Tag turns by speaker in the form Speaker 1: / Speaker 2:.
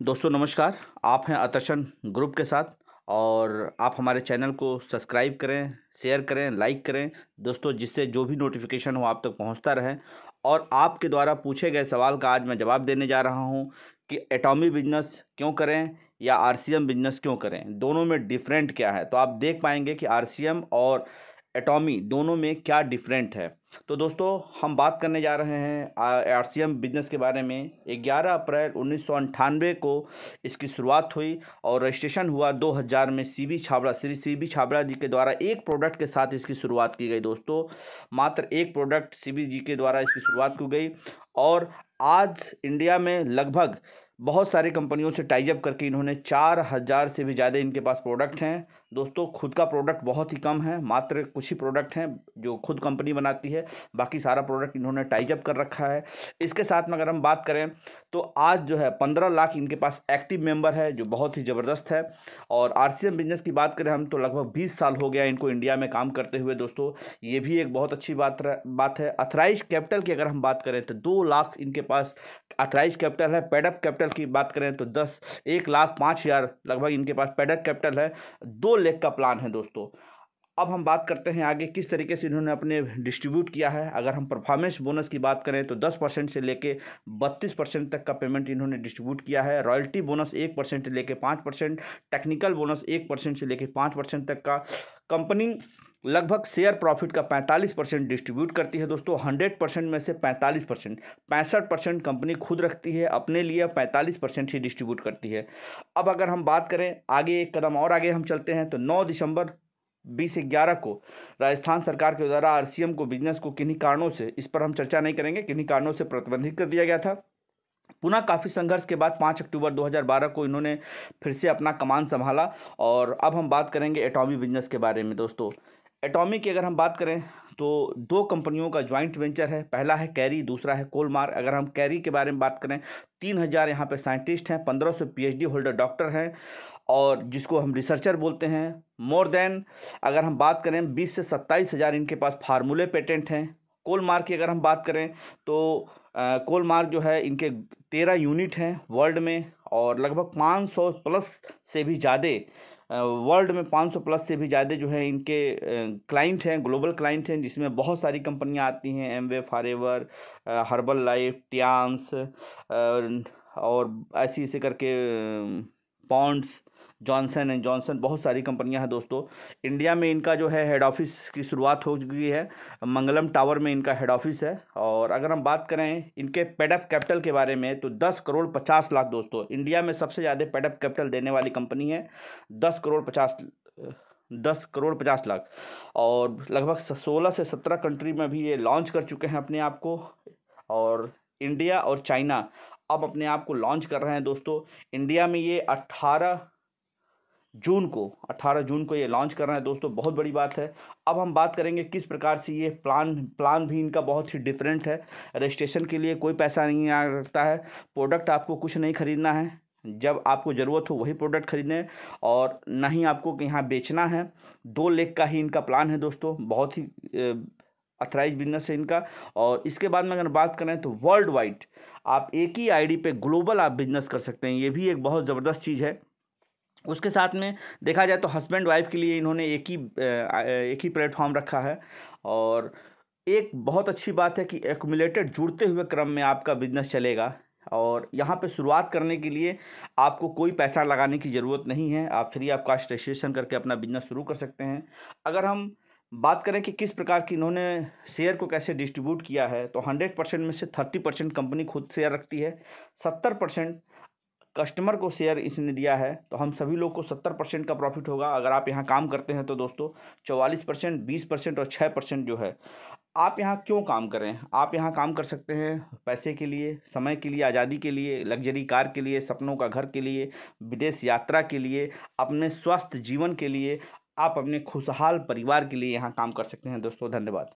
Speaker 1: दोस्तों, नमस्कार। आप हैं अतर्शन ग्रुप के साथ और आप हमारे चैनल को सब्सक्राइब करें, शेयर करें, लाइक करें। दोस्तों, जिससे जो भी नोटिफिकेशन हो आप तक पहुँचता रहे। और आपके द्वारा पूछे गए सवाल का आज मैं जवाब देने जा रहा हूँ कि एटॉमी बिज़नेस क्यों करें या आरसीएम बिज़नेस क्यों करें? दोनों में डिफरेंट क्या है? तो आप देख पाएँगे कि आरसीएम और एटॉमी दोनों में क्या डिफरेंट है। तो दोस्तों, हम बात करने जा रहे हैं आर सी एम बिज़नेस के बारे में। 11 अप्रैल उन्नीस को इसकी शुरुआत हुई और रजिस्ट्रेशन हुआ 2000 में C B Chhabra, Shri C B Chhabra ji के द्वारा। एक प्रोडक्ट के साथ इसकी शुरुआत की गई दोस्तों, मात्र एक प्रोडक्ट सी बी जी के द्वारा इसकी शुरुआत की गई। और आज इंडिया में लगभग बहुत सारी कंपनियों से टाइजअप करके इन्होंने चार हज़ार से भी ज़्यादा इनके पास प्रोडक्ट हैं। दोस्तों, खुद का प्रोडक्ट बहुत ही कम है, मात्र कुछ ही प्रोडक्ट हैं जो खुद कंपनी बनाती है, बाकी सारा प्रोडक्ट इन्होंने टाइजअप कर रखा है। इसके साथ में अगर हम बात करें तो आज जो है पंद्रह लाख इनके पास एक्टिव मेंबर है, जो बहुत ही ज़बरदस्त है। और आरसीएम बिज़नेस की बात करें हम तो लगभग बीस साल हो गया इनको इंडिया में काम करते हुए दोस्तों। ये भी एक बहुत अच्छी बात बात है। अथराइज कैपिटल की अगर हम बात करें तो दो लाख इनके पास अथराइज कैपिटल है। पेडअप कैपिटल की बात करें तो दस, एक लाख पाँच हज़ार लगभग इनके पास पेडअप कैपिटल है। दो लेख का प्लान है दोस्तों। अब हम बात करते हैं आगे किस तरीके से इन्होंने अपने डिस्ट्रीब्यूट किया है। अगर हम परफॉर्मेंस बोनस की बात करें तो 10 परसेंट से लेके 32 परसेंट तक का पेमेंट इन्होंने डिस्ट्रीब्यूट किया है। रॉयल्टी बोनस एक परसेंट से लेके पाँच परसेंट, टेक्निकल बोनस एक परसेंट से लेके पाँच परसेंट तक का। कंपनी लगभग शेयर प्रॉफिट का 45 परसेंट डिस्ट्रीब्यूट करती है दोस्तों। 100 परसेंट में से 45 परसेंट, पैंसठ परसेंट कंपनी खुद रखती है, अपने लिए 45 परसेंट ही डिस्ट्रीब्यूट करती है। अब अगर हम बात करें, आगे एक कदम और आगे हम चलते हैं तो 9 दिसंबर बीस ग्यारह को राजस्थान सरकार के द्वारा आरसीएम को, बिज़नेस को किन्हीं कारणों से, इस पर हम चर्चा नहीं करेंगे, किन्हीं कारणों से प्रतिबंधित कर दिया गया था। पुनः काफ़ी संघर्ष के बाद 5 अक्टूबर 2012 को इन्होंने फिर से अपना कमान संभाला और अब हम बात करेंगे एटॉमी बिज़नेस के बारे में दोस्तों। एटॉमिक की अगर हम बात करें तो दो कंपनियों का ज्वाइंट वेंचर है। पहला है कैरी दूसरा है कोलमार अगर हम कैरी के बारे में बात करें, तीन हज़ार यहाँ पर साइंटिस्ट हैं, पंद्रह सौ पी होल्डर डॉक्टर हैं और जिसको हम रिसर्चर बोलते हैं। मोर देन अगर हम बात करें, बीस से सत्ताईस हज़ार इनके पास फार्मूले पेटेंट हैं। कोलमार की अगर हम बात करें तो कोलमार जो है, इनके तेरह यूनिट हैं वर्ल्ड में और लगभग पाँच सौ प्लस से भी ज़्यादा वर्ल्ड में 500 प्लस से भी ज़्यादा जो है इनके क्लाइंट हैं ग्लोबल क्लाइंट हैं, जिसमें बहुत सारी कंपनियाँ आती हैं Amway forever herbal life Tiens और ऐसी ऐसे करके पॉन्ड्स जॉनसन एंड जॉनसन, बहुत सारी कंपनियाँ हैं दोस्तों। इंडिया में इनका जो है हेड ऑफ़िस की शुरुआत हो चुकी है। मंगलम टावर में इनका हेड ऑफ़िस है। और अगर हम बात करें इनके पेडअप कैपिटल के बारे में तो दस करोड़ पचास लाख दोस्तों, इंडिया में सबसे ज़्यादा पेडअप कैपिटल देने वाली कंपनी है। दस करोड़ पचास, दस करोड़ पचास लाख। और लगभग सोलह से सत्रह कंट्री में भी ये लॉन्च कर चुके हैं अपने आप को। और इंडिया और चाइना अब अपने आप को लॉन्च कर रहे हैं दोस्तों। इंडिया में ये अट्ठारह जून को 18 जून को ये लॉन्च कर रहे हैं दोस्तों, बहुत बड़ी बात है। अब हम बात करेंगे किस प्रकार से ये प्लान प्लान भी इनका बहुत ही डिफरेंट है। रजिस्ट्रेशन के लिए कोई पैसा नहीं लगता है। प्रोडक्ट आपको कुछ नहीं खरीदना है। जब आपको ज़रूरत हो वही प्रोडक्ट खरीदें और ना ही आपको यहाँ बेचना है। दो लेख का ही इनका प्लान है दोस्तों, बहुत ही अथराइज बिज़नेस है इनका। और इसके बाद में अगर बात करें तो वर्ल्ड वाइड आप एक ही आईडी पे ग्लोबल आप बिज़नेस कर सकते हैं। ये भी एक बहुत ज़बरदस्त चीज़ है। उसके साथ में देखा जाए तो हस्बैंड वाइफ के लिए इन्होंने एक ही एक ही प्लेटफॉर्म रखा है। और एक बहुत अच्छी बात है कि एक्मुलेटेड जुड़ते हुए क्रम में आपका बिज़नेस चलेगा। और यहाँ पे शुरुआत करने के लिए आपको कोई पैसा लगाने की ज़रूरत नहीं है। आप फ्री ऑफ़ कास्ट रजिस्ट्रेशन करके अपना बिज़नेस शुरू कर सकते हैं। अगर हम बात करें कि किस प्रकार की इन्होंने शेयर को कैसे डिस्ट्रीब्यूट किया है तो हंड्रेड परसेंट में से थर्टी परसेंट कंपनी खुद शेयर रखती है। सत्तर परसेंट कस्टमर को शेयर इसने दिया है तो हम सभी लोग को सत्तर परसेंट का प्रॉफिट होगा। अगर आप यहाँ काम करते हैं तो दोस्तों, चौवालीस परसेंट, बीस परसेंट और छः परसेंट जो है, आप यहाँ क्यों काम करें आप यहाँ काम कर सकते हैं पैसे के लिए, समय के लिए, आज़ादी के लिए, लग्जरी कार के लिए, सपनों का घर के लिए, विदेश यात्रा के लिए, अपने स्वस्थ जीवन के लिए, आप अपने खुशहाल परिवार के लिए यहाँ काम कर सकते हैं। दोस्तों, धन्यवाद।